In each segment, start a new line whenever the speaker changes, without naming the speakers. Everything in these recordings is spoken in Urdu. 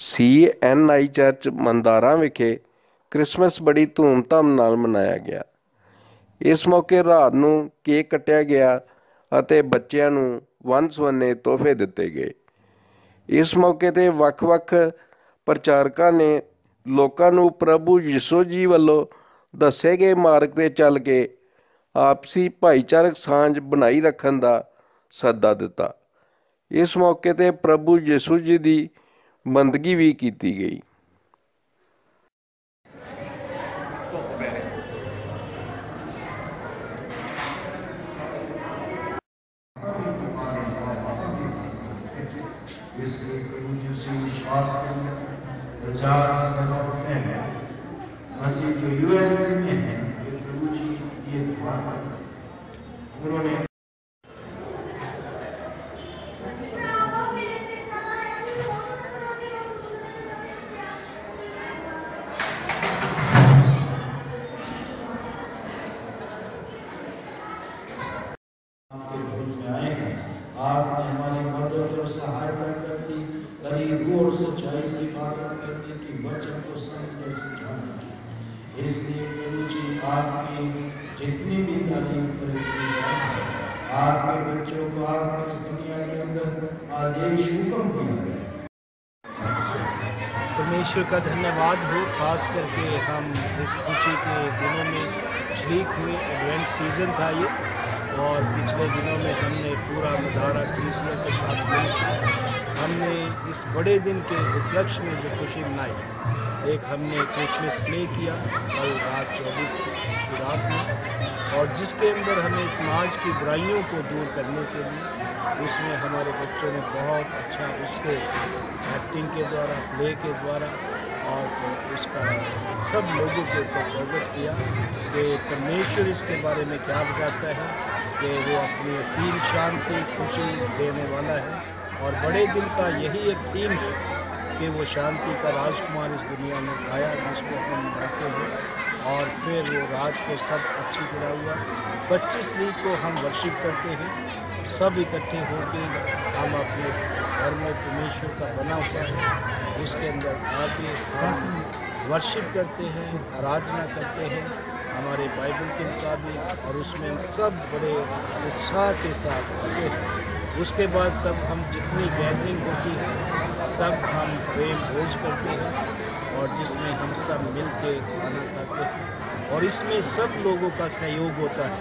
ਸੀ ਐਨ ਆਈ ਚਰਚ ਮੰਦਾਰਾਂ ਵਿਖੇ ਕ੍ਰਿਸਮਸ ਬੜੀ ਧੂਮਧਾਮ ਨਾਲ ਮਨਾਇਆ ਗਿਆ। ਇਸ ਮੌਕੇ ਰਾਤ ਨੂੰ ਕੇਕ ਕੱਟਿਆ ਗਿਆ ਅਤੇ ਬੱਚਿਆਂ ਨੂੰ ਵੰਨ ਸਵੰਨੇ ਤੋਹਫੇ ਦਿੱਤੇ ਗਏ। ਇਸ ਮੌਕੇ ਤੇ ਵੱਖ-ਵੱਖ ਪ੍ਰਚਾਰਕਾਂ ਨੇ ਲੋਕਾਂ ਨੂੰ ਪ੍ਰਭੂ ਯਿਸੂ ਜੀ ਵੱਲੋਂ ਦੱਸੇ ਗਏ ਮਾਰਗ ਤੇ ਚੱਲ ਕੇ ਆਪਸੀ ਭਾਈਚਾਰਕ ਸਾਂਝ ਬਣਾਈ ਰੱਖਣ ਦਾ ਸੱਦਾ ਦਿੱਤਾ। ਇਸ ਮੌਕੇ ਤੇ ਪ੍ਰਭੂ ਯਿਸੂ ਜੀ ਦੀ مندگی بھی کیتی گئی
جو یو ایس اے میں ہیں جی یہ یہ دعا کرتے انہوں نے سہار کرتی بھلی اور سچائی سے پاکر کرنے کی بچوں کو سمجھنے سکھانے کی اس لیے کہ مجھے آپ کی جتنی بھی تعلیم کرے آپ کے بچوں کو آپ نے اس دنیا کے اندر آدیش حکم دیا ہے۔ پرمیشور کا دھنیہ ہو خاص کر کے ہم اس خوشی کے دنوں میں۔ شریک میں ایڈوینس سیزن تھا یہ اور پچھلے دنوں میں ہم نے پورا مظاہرہ پی کے ساتھ کیا ہم نے اس بڑے دن کے رفلکش میں جو خوشی منائی، ایک ہم نے کرسمس پلے کیا کل رات چوبیس کی رات میں، اور جس کے اندر ہمیں سماج کی برائیوں کو دور کرنے کے لیے، اس میں ہمارے بچوں نے بہت اچھا اس کو ایکٹنگ کے دوارا پلے کے دوارا اور اس کا سب لوگوں کے اوپر پروگٹ کیا کہ پرمیشور اس کے بارے میں کیا بتاتا ہے کہ وہ اپنی سین شانتی خوشی دینے والا ہے اور بڑے دن کا یہی ایک تھیم ہے کہ وہ شانتی کا راج کمار اس دنیا میں آیا جس کو ہم بناتے ہیں۔ اور پھر وہ رات کو سب اچھی طرح ہوا۔ پچیس تاریخ کو ہم ورشپ کرتے ہیں۔ سب اکٹھے ہو کے ہم اپنے گھر میں پرمیشور کا بنا ہوتا ہے۔ اس کے اندر آ کے ہم ورشپ کرتے ہیں، آرادھنا کرتے ہیں۔ ہمارے بائبل کے مطابق اور اس میں سب بڑے اتساہ کے ساتھ آتے ہیں اس کے بعد سب ہم جتنی گیدرنگ ہوتی ہے سب ہم پریم بھوج کرتے ہیں اور جس میں ہم سب مل کے کھانا کھاتے ہیں۔ اور اس میں سب لوگوں کا سہیوگ ہوتا ہے۔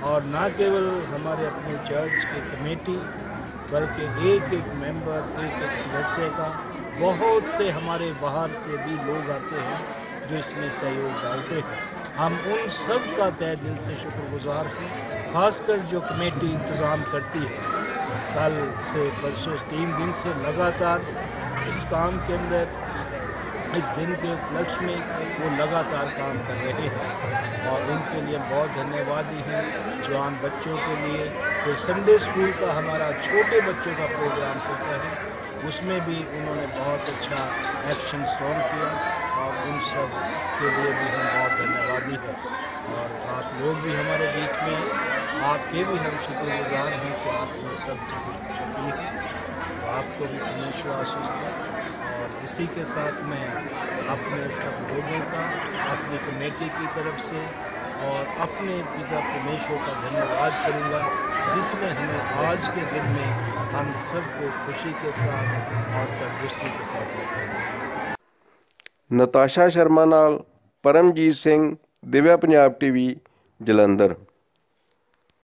اور نہ کیول ہمارے اپنے چرچ کی کمیٹی، بلکہ ایک ایک ممبر، ایک ایک سدسیہ کا بہت سے ہمارے باہر سے بھی لوگ آتے ہیں جو اس میں سہیوگ ڈالتے ہیں۔ ہم ان سب کا تہ دل سے شکر گزار ہیں، خاص کر جو کمیٹی انتظام کرتی ہے۔ کل سے پرسوں تین دن سے لگاتار اس کام کے اندر، اس دن کے لکش میں وہ لگاتار کام کر رہے ہیں۔ اور ان کے لیے بہت دھنیہ وادی ہیں جوان بچوں کے لیے۔ پھر سنڈے اسکول کا ہمارا چھوٹے بچوں کا پروگرام ہوتا ہے، اس میں بھی انہوں نے بہت اچھا ایکشن سونگ کیا اور ان سب کے لیے بھی ہم بہت دھنیہ وادی ہیں۔ اور آپ لوگ بھی ہمارے بیچ میں آپ کے بھی ہم شکر گزار ہیں کہ آپ نے سب شکریہ آپ کو بھی ہمیشہ آشیش ہے۔ اور اسی کے ساتھ میں اپنے سب لوگوں کا، اپنی کمیٹی کی طرف سے اور اپنے پتا پرمیشو کا دھنیہ واد کروں گا، جس نے ہمیں آج کے دن میں ہم سب کو خوشی کے ساتھ اور تندرستی کے ساتھ۔
نتاشا شرما نال پرمجیت سنگھ ਦਿਵਿਆ ਪੰਜਾਬ ਟੀਵੀ ਜਲੰਧਰ।